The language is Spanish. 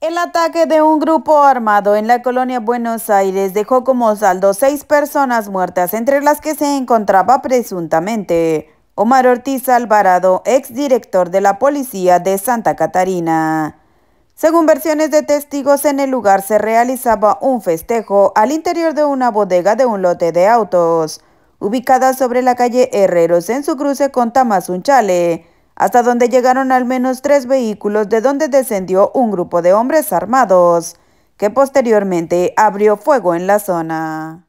El ataque de un grupo armado en la colonia Buenos Aires dejó como saldo seis personas muertas, entre las que se encontraba presuntamente Omar Ortiz Alvarado, exdirector de la policía de Santa Catarina. Según versiones de testigos, en el lugar se realizaba un festejo al interior de una bodega de un lote de autos, ubicada sobre la calle Herreros en su cruce con Tamazunchale, hasta donde llegaron al menos tres vehículos de donde descendió un grupo de hombres armados, que posteriormente abrió fuego en la zona.